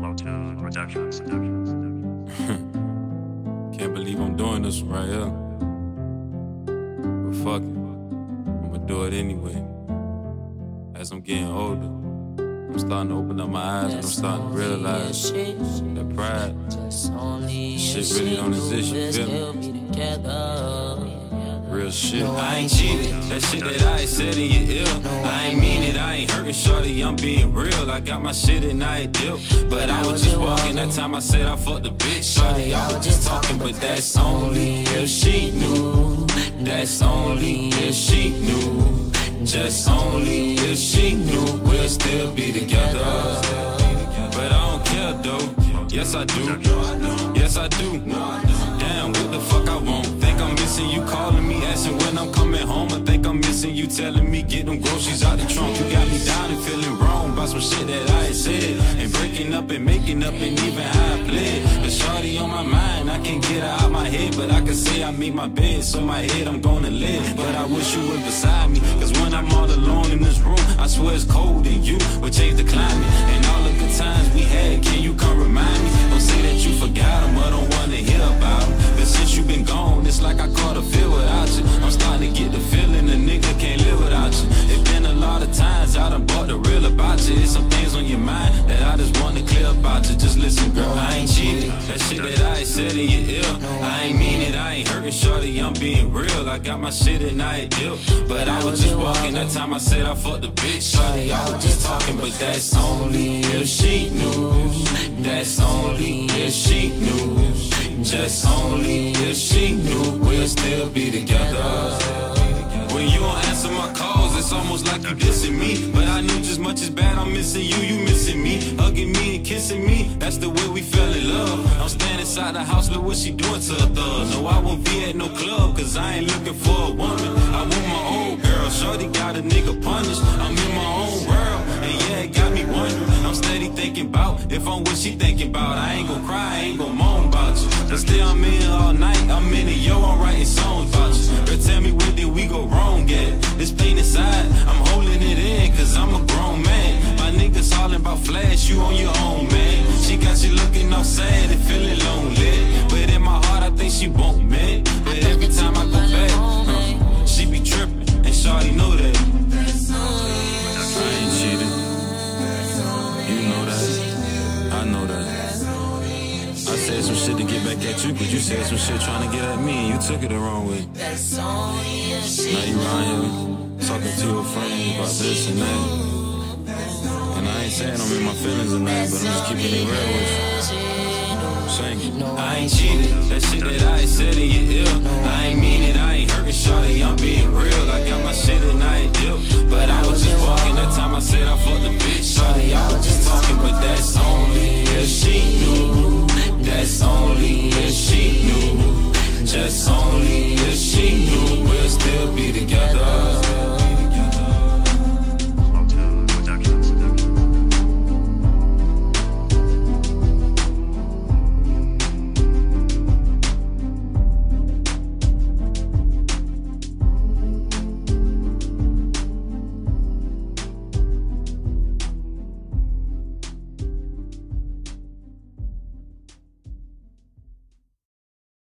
Slow tune productions. Can't believe I'm doing this right here. But fuck it, I'ma do it anyway. As I'm getting older, I'm starting to open up my eyes and I'm starting to realize that pride, shit really don't exist, you feel me? Real shit. I ain't cheated. That shit that I said in your ear. I ain't mean it. I ain't hurting shorty. I'm being real. I got my shit and I ain't deal. But I was just walking that time I said I fucked the bitch. Shorty, I was just talking, but that's only if she knew. That's only if she knew. Just only if she knew we'll still be together. But I don't care though. Yes, I do. Yes, I do. Damn, what the fuck I want? Think I'm missing you when I'm coming home. I think I'm missing you telling me get them groceries out the trunk. You got me down and feeling wrong about some shit that I said. And breaking up and making up and even how I played. But shorty on my mind, I can't get her out my head. But I can say I made my bed, so my head I'm gonna live. But I wish you was beside me. Cause when I'm all alone in this room, I swear it's cold in your ear, I ain't mean it. I ain't hurting shorty, I'm being real. I got my shit and I ain't deal. But I was just walking that time I said I fucked the bitch. Shorty, I was just talking, but that's only if she knew. That's only if she knew. Just only if she knew we'll still be together. When you don't answer my calls, it's almost like you dissing me. But I knew just much as bad I'm missing you, you missing me. Hugging me and kissing me, that's the way we fell in love. I'm inside the house, look what she doing to a thug. No, I won't be at no club, cause I ain't looking for a woman. I want my own girl, shorty got a nigga punished. I'm in my own world, and yeah, it got me wondering. I'm steady thinking about if I'm what she thinking about. I ain't gon' cry, I ain't gon' moan about you. But still, I'm in all night, I'm in it, yo, I'm writing songs about you. But tell me where did we go wrong at? This pain inside, I'm holding it in, cause I'm a grown man. My niggas hollering about flash, you on your own, man. She got you looking all sad I know that. I said some shit to get back at you, but you said some shit trying to get at me, and you took it the wrong way. Now you here talking to your friends about this and that. And I ain't saying I'm in my feelings or nothing, but I'm just keeping it real with you. It. I ain't cheated. That shit that I said in your ear. I ain't mean it. I ain't